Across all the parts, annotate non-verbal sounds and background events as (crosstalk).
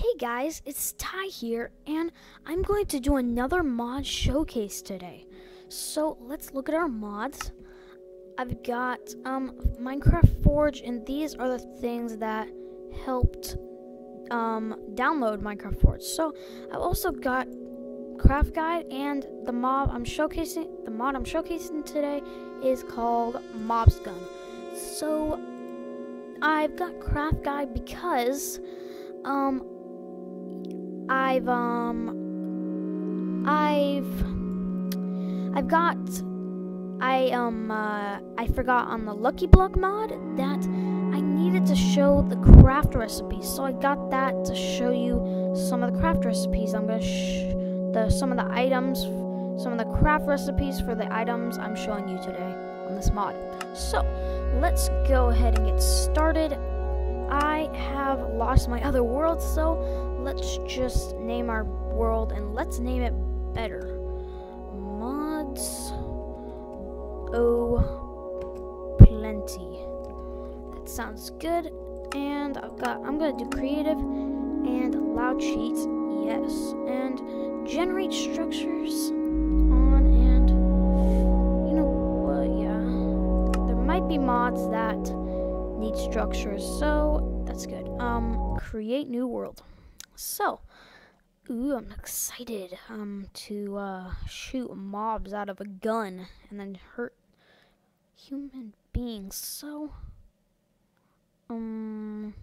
Hey guys, it's Ty here, and I'm going to do another mod showcase today. So let's look at our mods. I've got um, Minecraft Forge, and these are the things that helped um, download Minecraft Forge. So I've also got Craft Guide, and the mob I'm showcasing. The mod I'm showcasing today is called Mob's Gun. So I've got Craft Guide because um I've um I've I've got I um uh, I forgot on the Lucky Block mod that I needed to show the craft recipes, so I got that to show you some of the craft recipes. I'm gonna sh- the some of the items, some of the craft recipes for the items I'm showing you today on this mod. So let's go ahead and get started. I have lost my other world, so let's just name our world and let's name it better. Mods Oh plenty. That sounds good. And I've got I'm gonna do creative and allow cheats, yes. And generate structures on and you know what yeah. There might be mods that need structures, so that's good. Um create new world. So, ooh, I'm excited um to uh, shoot mobs out of a gun and then hurt human beings. So, um,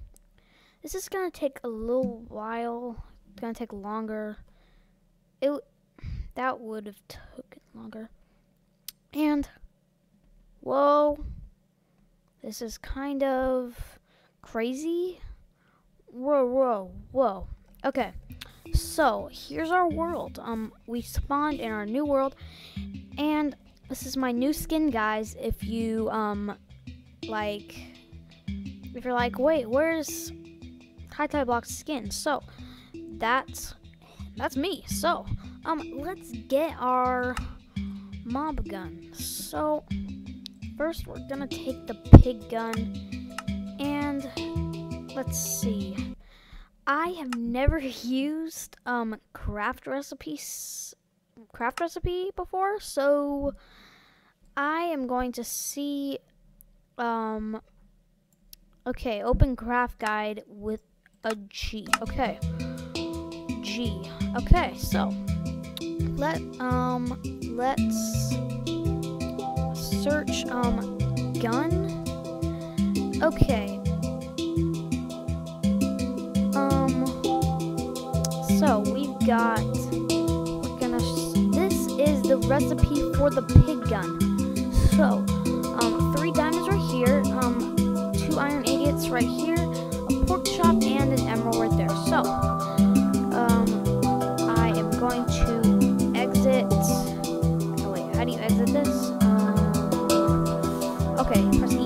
this is gonna take a little while. It's gonna take longer. It that would have taken longer. And whoa, this is kind of crazy. Whoa, whoa, whoa. Okay, so here's our world. Um, we spawned in our new world, and this is my new skin, guys. If you um, like, if you're like, wait, where's High Tide Block's skin? So that's that's me. So um, let's get our mob gun. So first, we're gonna take the pig gun, and let's see. I have never (laughs) used um craft recipes craft recipe before, so I am going to see um okay, open craft guide with a G. Okay. G. Okay, so let um let's search um gun. Okay. Got we're gonna this is the recipe for the pig gun. So um three diamonds right here, um two iron ingots right here, a pork chop and an emerald right there. So um I am going to exit oh wait, how do you exit this? Um, okay, press E.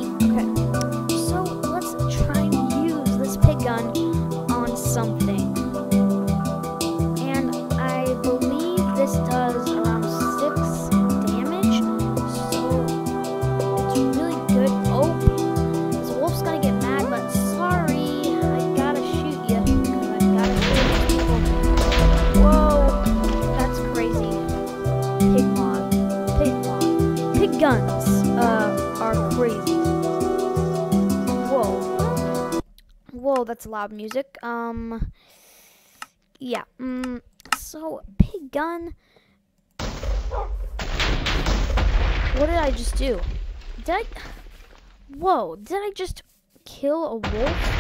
that's loud music. Um, yeah. Mm, so, pig gun. What did I just do? Did I? Whoa! Did I just kill a wolf?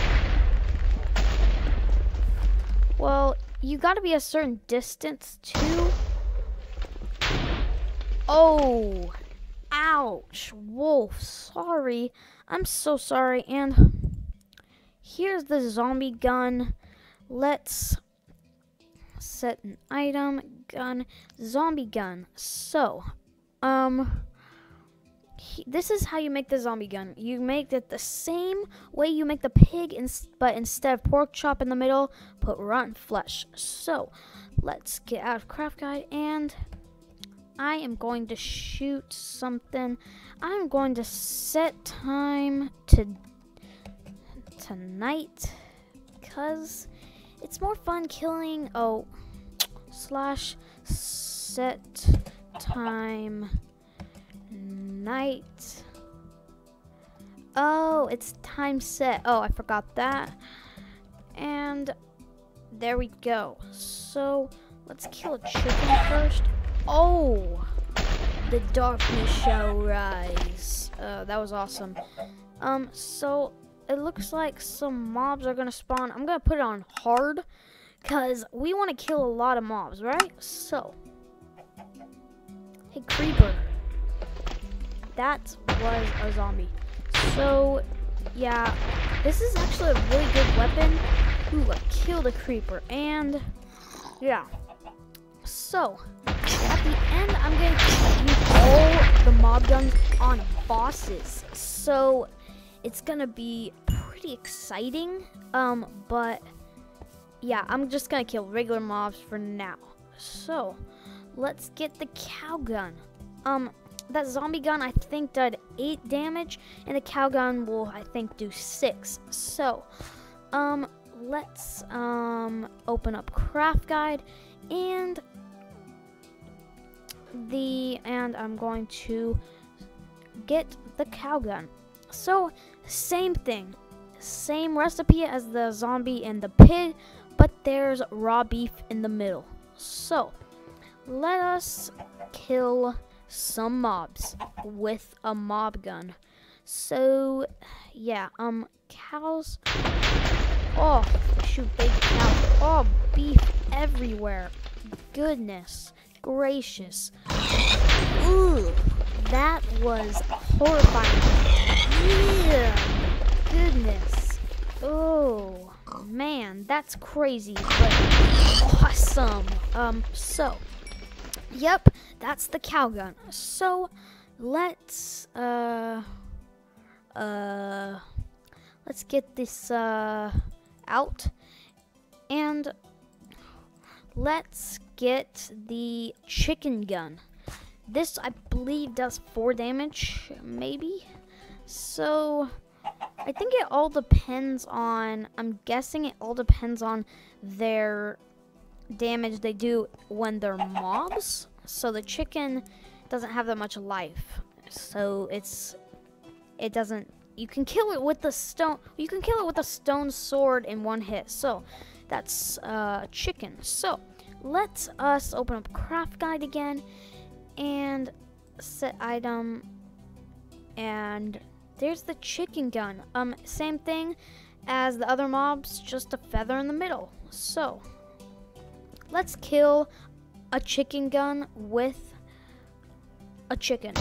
Well, you got to be a certain distance too. Oh, ouch, wolf. Sorry, I'm so sorry. And here's the zombie gun. Let's set an item, gun, zombie gun. So, um, he- this is how you make the zombie gun. You make it the same way you make the pig, ins- but instead of pork chop in the middle, put rotten flesh. So, let's get out of craft guide and I am going to shoot something. I'm going to set time to tonight because it's more fun killing. Oh, slash set time night. Oh, it's time set. Oh, I forgot that. And there we go. So let's kill a chicken first. Oh, the darkness shall rise. Uh, that was awesome. Um, so it looks like some mobs are gonna spawn. I'm gonna put it on hard because we want to kill a lot of mobs, right? So, hey, creeper. That was a zombie. So, yeah, this is actually a really good weapon. Ooh, I killed a creeper, and yeah. So, at the end, I'm going to use all the mob guns on bosses. So, it's to be pretty exciting, um, but yeah, I'm just to kill regular mobs for now. So, let's get the cow gun. Um, that zombie gun I think did 8 damage, and the cow gun will I think do 6. So, um, let's um, open up craft guide, and the, and I'm going to get the cow gun. So, same thing, same recipe as the zombie and the pig, but there's raw beef in the middle. So, let us kill some mobs with a mob gun. So, yeah, um, cows. Oh, shoot, big cows. Oh, beef everywhere. Goodness gracious. Ooh, that was horrifying. Yeah, goodness. Oh, man, that's crazy, but awesome. Um, so, yep, that's the cow gun. So, let's, uh, uh, let's get this, uh, out. And let's get the chicken gun. This, I believe, does 4 damage, maybe? So, I think it all depends on, I'm guessing it all depends on their damage they do when they're mobs. So the chicken doesn't have that much life. So it's, it doesn't, you can kill it with the stone, you can kill it with a stone sword in one hit. So that's uh, chicken. So let us open up craft guide again and set item and there's the chicken gun. Um, same thing as the other mobs, just a feather in the middle. So, let's kill a chicken gun with a chicken.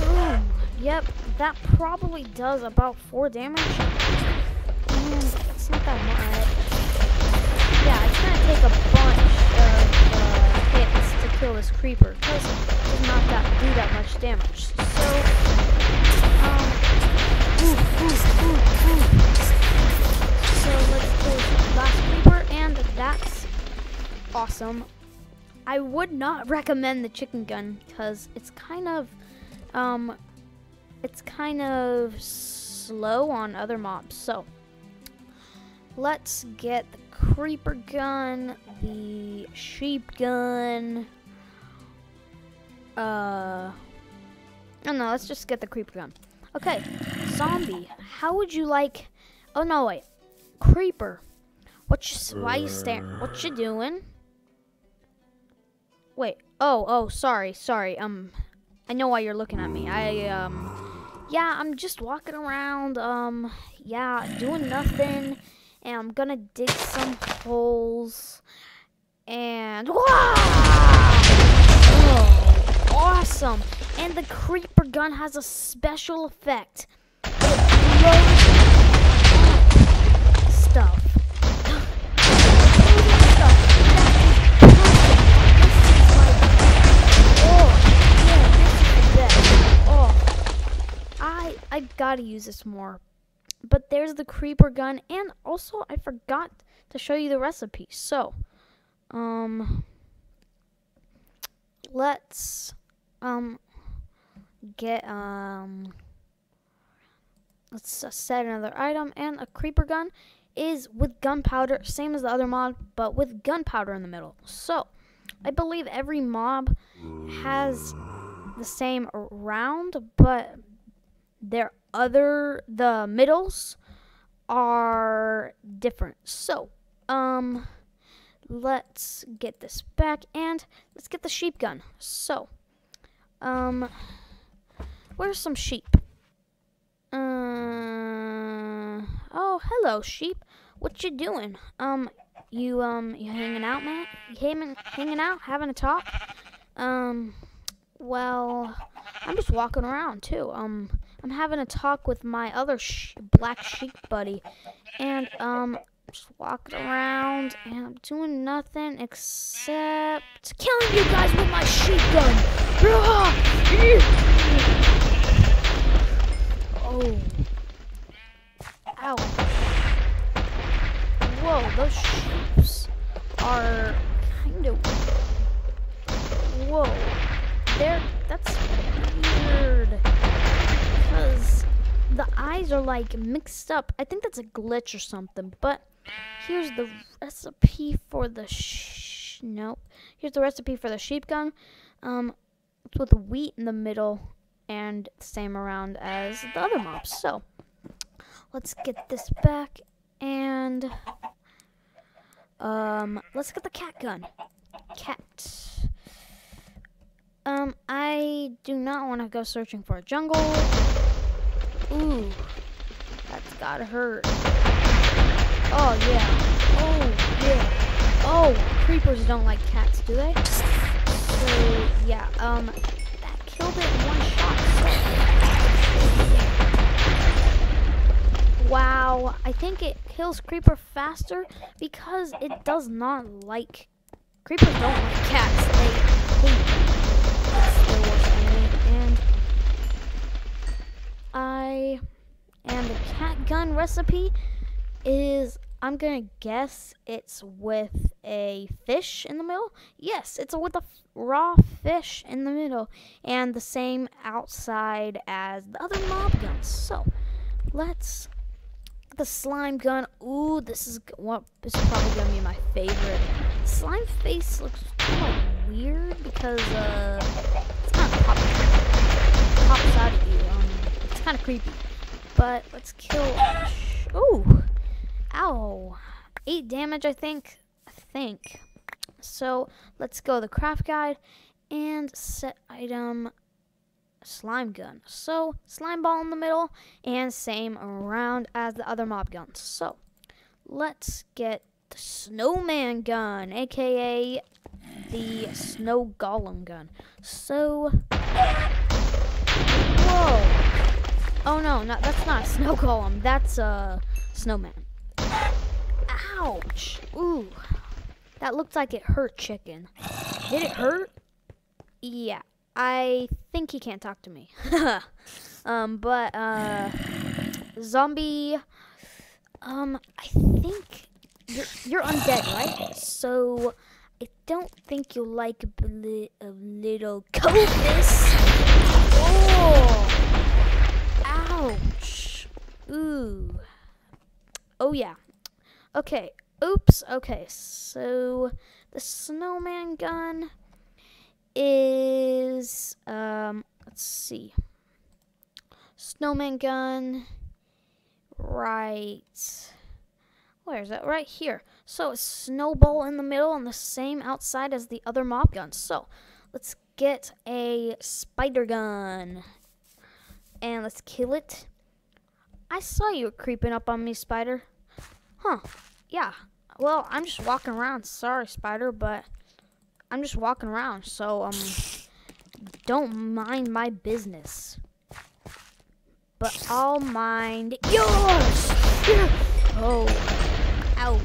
Boom. Yep, that probably does about four damage. And it's not that much. Yeah, it's gonna take a bunch of uh, hits to kill this creeper because it does not that, do that much damage. So, so let's kill last creeper, and that's awesome. I would not recommend the chicken gun because it's kind of, um, it's kind of slow on other mobs. So let's get the creeper gun, the sheep gun. Uh, oh no, let's just get the creeper gun. Okay, zombie. How would you like? Oh no, wait. Creeper. What? You, why you staring? What you doing? Wait. Oh, oh, sorry, sorry. Um, I know why you're looking at me. I um, yeah, I'm just walking around. Um, yeah, doing nothing, and I'm gonna dig some holes. And (laughs) wow! Oh, awesome! And the creeper gun has a special effect. Stuff. I I gotta use this more. But there's the creeper gun, and also I forgot to show you the recipe. So, um, let's um get um let's set another item and a creeper gun is with gunpowder, same as the other mob, but with gunpowder in the middle. So, I believe every mob has the same round, but their other the middles are different. So, um let's get this back and let's get the sheep gun. So, um where's some sheep? Uh oh, hello sheep. What you doing? Um you um you hanging out, man? You hanging hanging out, having a talk? Um well, I'm just walking around too. Um I'm having a talk with my other sh black sheep buddy, and um, just walking around, and I'm doing nothing except killing you guys with my sheep gun. (laughs) Oh, ow! Whoa, those sheeps are kind of whoa. They're that's weird because the eyes are like mixed up. I think that's a glitch or something. But here's the recipe for the sh nope. Here's the recipe for the sheep gun. Um, it's with wheat in the middle and same around as the other mobs. So let's get this back and um, let's get the cat gun. Cat. Um, I do not want to go searching for a jungle. Ooh, that's gotta hurt. Oh, yeah. Oh, yeah. Oh, creepers don't like cats, do they? So, yeah, um, that killed it wow, I think it kills creeper faster because it does not like... Creepers don't like cats. They hate them. I and the cat gun recipe is I'm gonna guess it's with a fish in the middle. Yes, it's with a raw fish in the middle and the same outside as the other mob guns. So let's the slime gun. Ooh, this is what this is probably gonna be my favorite. Slime face looks kind of weird because uh, it's kind of pops, pops out at you. Um, it's kind of creepy. But let's kill. Ooh, ow, eight damage. I think. I think. So let's go the craft guide and set item slime gun. So, slime ball in the middle, and same around as the other mob guns. So, let's get the snowman gun, aka the snow golem gun. So, whoa. Oh no, no, that's not a snow golem. That's a snowman. Ouch. Ooh. That looked like it hurt chicken. Did it hurt? Yeah. I think he can't talk to me. (laughs) um, but uh, zombie. Um, I think you're you're undead, right? So I don't think you'll like a, li a little (laughs) coldness. Oh, ouch. Ooh. Oh yeah. Okay. Oops. Okay. So the snowman gun is um let's see. Snowman gun right where is that? Right here. So a snowball in the middle and the same outside as the other mob guns. So let's get a spider gun. And let's kill it. I saw you creeping up on me, spider. Huh. Yeah. Well, I'm just walking around. Sorry, spider, but I'm just walking around, so um, don't mind my business. But I'll mind yours. Oh, ouch!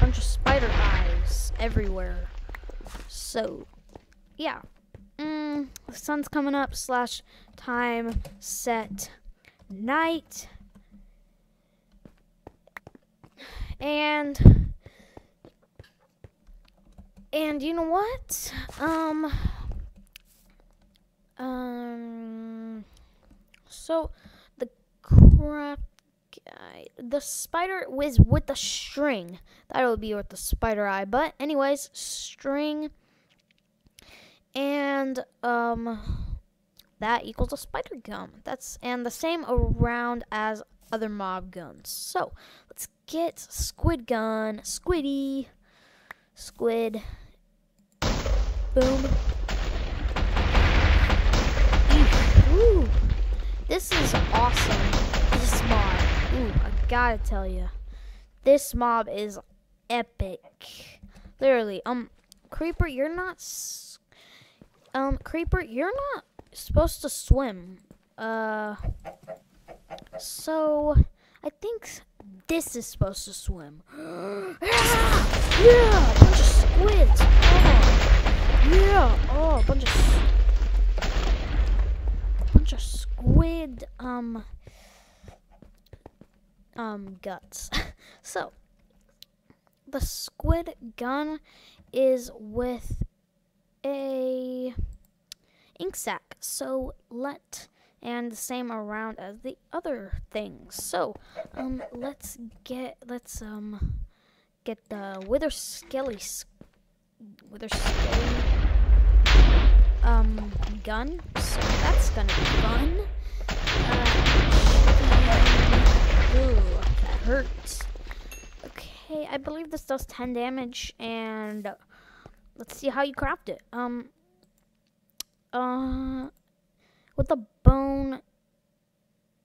Bunch of spider eyes everywhere. So, yeah. Mm, the sun's coming up. Slash time set night. And and you know what? Um, um, so the craft, eye. The spider was with the string. That would be with the spider eye. But anyways, string and um that equals a spider gun. That's and the same around as other mob guns. So let's get squid gun, squiddy, squid, boom. Ooh, this is awesome. This mob. Ooh, I gotta tell you, this mob is epic. Literally, um, creeper, you're not. um, creeper, you're not supposed to swim. Uh, so I think this is supposed to swim. (gasps) yeah, a bunch of squids. Oh, yeah, oh, a bunch of bunch of squid um um guts. (laughs) so the squid gun is with a ink sac. So let and the same around as the other things. So um let's get let's um get the wither skelly wither skelly um gun. So that's gonna be fun. Uh, ooh, that hurts. Okay, I believe this does 10 damage, and let's see how you craft it. Um, uh, with a bone,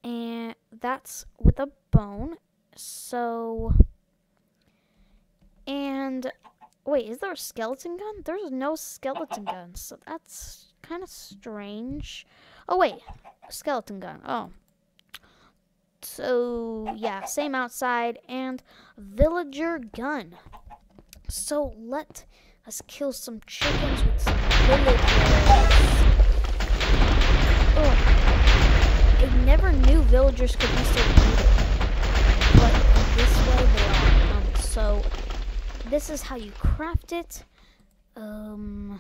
and that's with a bone. So, and wait, is there a skeleton gun? There's no skeleton (laughs) gun, so that's kind of strange. Oh wait, skeleton gun. Oh. So, yeah, same outside and villager gun. So, let us kill some chickens with some villagers. I never knew villagers could be so brutal. But this way they are. Um, so this is how you craft it. Um,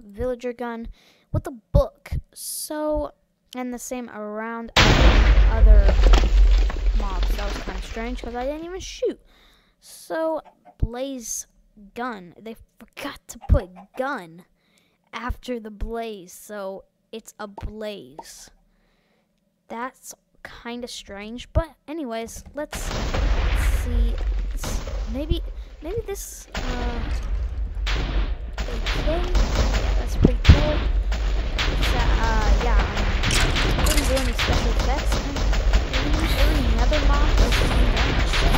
villager gun with a book. So, and the same around other mobs. That was kind of strange because I didn't even shoot. So, blaze gun. They forgot to put gun after the blaze. So, it's a blaze. That's kind of strange. But anyways, let's, see. Maybe maybe this. Uh, okay, that's pretty cool. It's, uh, yeah, I didn't do any special effects. Every nether mob does the same damage. So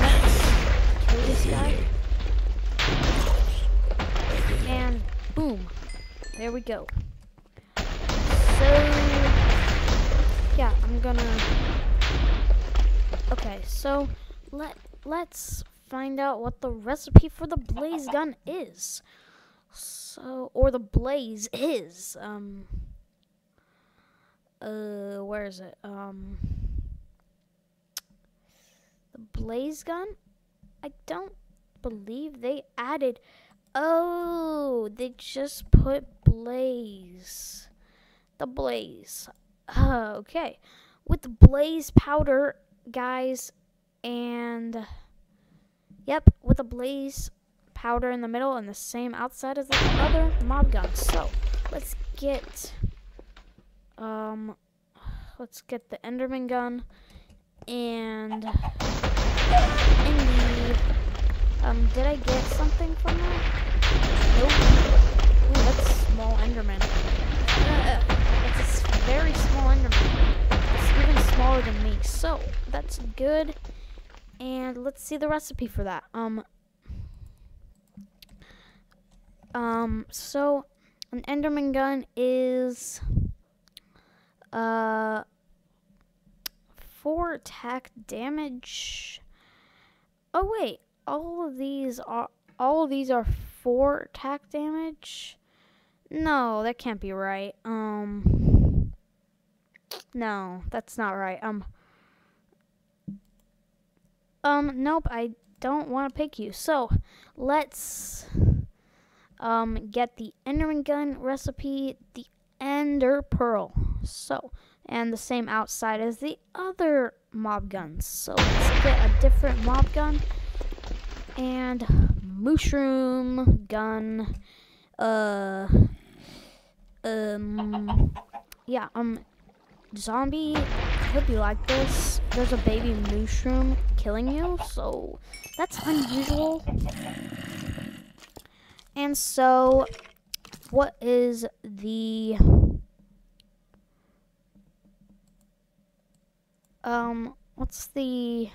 let's kill this guy. And boom, there we go. So, yeah, I'm gonna, okay, so let, let's find out what the recipe for the blaze gun is. So, or the blaze is, um, uh, where is it? Um, the blaze gun? I don't believe they added, oh, they just put blaze the blaze. Uh, okay. With the blaze powder, guys, and yep, with a blaze powder in the middle and the same outside as the other mob guns. So let's get um let's get the Enderman gun and indeed um did I get something from that? Nope. Ooh, that's small Enderman. Uh, it's a very small Enderman. It's even smaller than me. So, that's good. And let's see the recipe for that. Um, um, so, an Enderman gun is, uh, four attack damage. Oh, wait. All of these are, all of these are four attack damage? No, that can't be right. Um, no, that's not right. Um, um, nope, I don't want to pick you. So, let's, um, get the Enderman gun recipe, the Ender Pearl. So, and the same outside as the other mob guns. So let's get a different mob gun and mushroom gun. Uh, um, yeah, um, zombie. Hope you like this. There's a baby mushroom killing you, so that's unusual. And so, what is the um what's the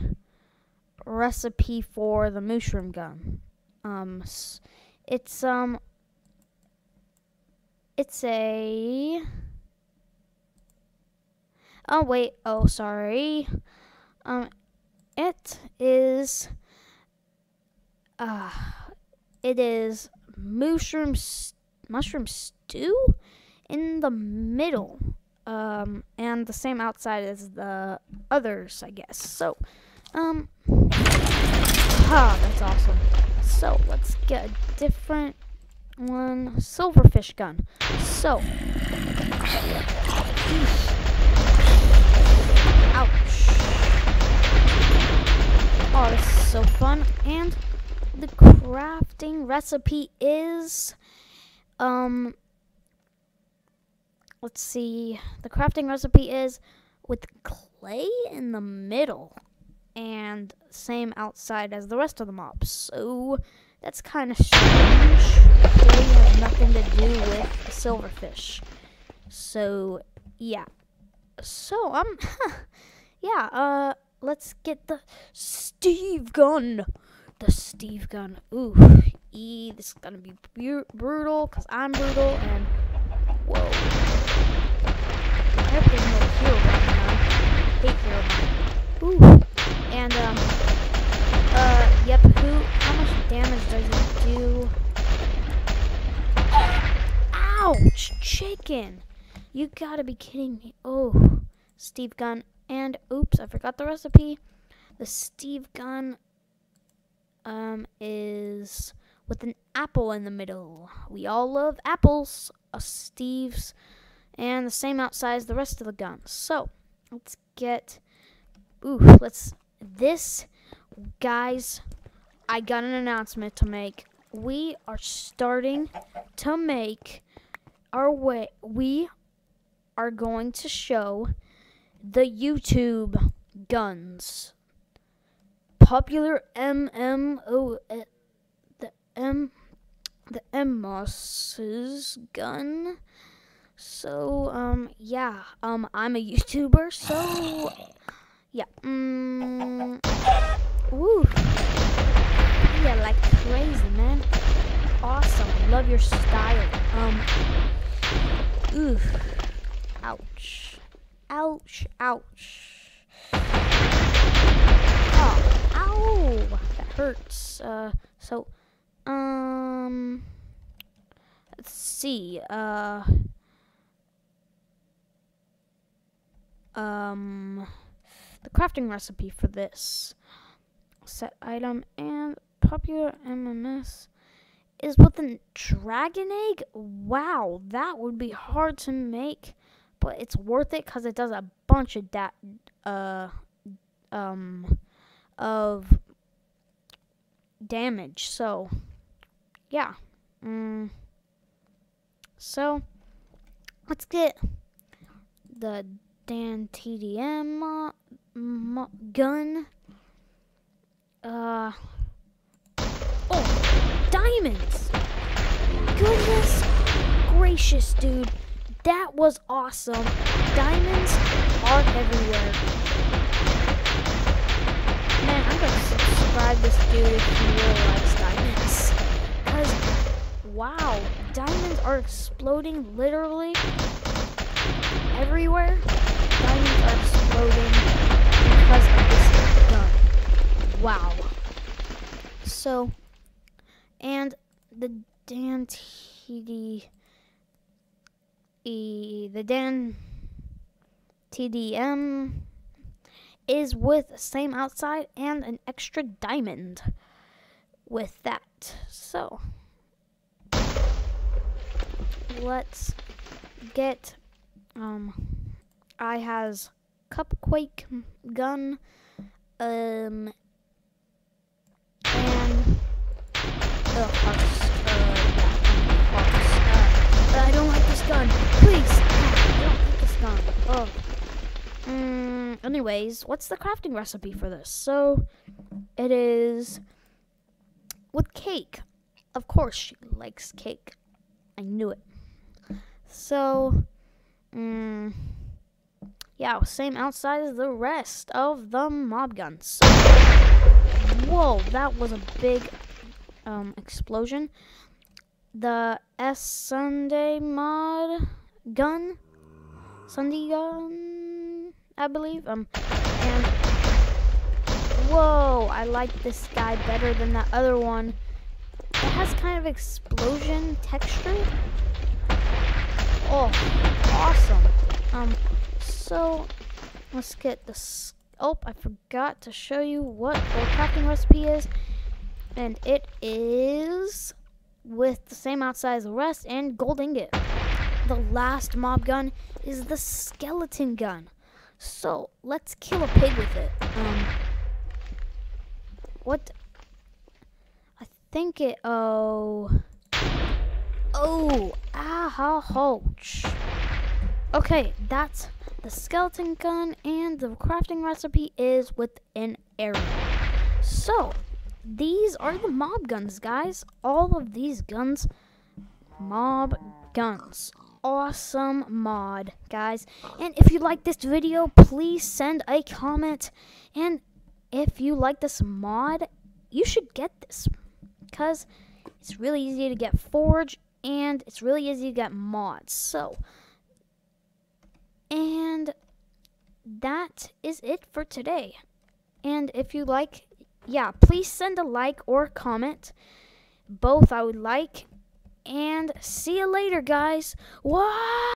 recipe for the mushroom gun? Um it's um it's a Oh wait, oh sorry. Um it is uh it is mushroom mushroom stew in the middle. Um, and the same outside as the others, I guess. So, um, ah, that's awesome. So, let's get a different one. Silverfish gun. So, And the crafting recipe is, um, let's see. The crafting recipe is with clay in the middle and same outside as the rest of the mobs. So that's kind of strange. Clay has nothing to do with silverfish. So yeah. So um, (laughs) yeah. Uh, let's get the Steve gun. The Steve gun. Ooh, e. This is gonna be brutal because I'm brutal and whoa. Right now. Hate Ooh. And um. Uh. Yep. Who? How much damage does it do? Ouch! Chicken. You gotta be kidding me. Oh, Steve gun. And oops, I forgot the recipe. The Steve gun um, is with an apple in the middle. We all love apples, Steve's, and the same outside as the rest of the guns. So let's get. Ooh, let's. This, guys, I got an announcement to make. We are starting to make our way. We are going to show the YouTube guns popular MMO uh, the M the MMOS's gun. So um yeah, um I'm a YouTuber, so yeah. Mm, woo. Yeah, like crazy, man. Awesome. Love your style. Um Ooh. Ouch. Ouch. Ouch. Oh, ow! That hurts. Uh, so, um, let's see. Uh, um, the crafting recipe for this set item and popular MMS is with a dragon egg. Wow, that would be hard to make, but it's worth it because it does a bunch of that. Uh, um of damage. So, yeah. Mm. So, let's get the Dan TDM uh, gun. Uh, oh, diamonds! Goodness gracious, dude. That was awesome. Diamonds are everywhere. Man, I'm gonna subscribe this dude if he really likes diamonds. Because, wow, diamonds are exploding literally everywhere. Diamonds are exploding because of this gun. Wow. So, and the Dan TD, e, the Dan TDM is with same outside and an extra diamond with that. So let's get um I has cupquake gun. Um, and. Uh, hearts. Uh, I don't gun. Please, don't like this gun. Oh. Mm, anyways, what's the crafting recipe for this? So, it is with cake. Of course, she likes cake. I knew it. So, mm, yeah, same outside as the rest of the mob guns. Whoa, that was a big um, explosion. The SSundee mod gun, Sunday gun, I believe. Um, and whoa, I like this guy better than that other one. It has kind of explosion texture. Oh, awesome. Um, so let's get this. Oh, I forgot to show you what the crafting recipe is. And it is with the same outside as the rest and gold ingot. The last mob gun is the skeleton gun. So let's kill a pig with it. Um, what? I think it. Oh. Oh. Ah, ouch. Okay, that's the skeleton gun, and the crafting recipe is with an arrow. So, these are the mob guns, guys. All of these guns, mob guns. Awesome mod, guys. And if you like this video, please send a comment. And if you like this mod, you should get this. Because it's really easy to get Forge, and it's really easy to get mods. So, and that is it for today. And if you like, yeah, please send a like or comment. Both I would like. And see you later, guys. What?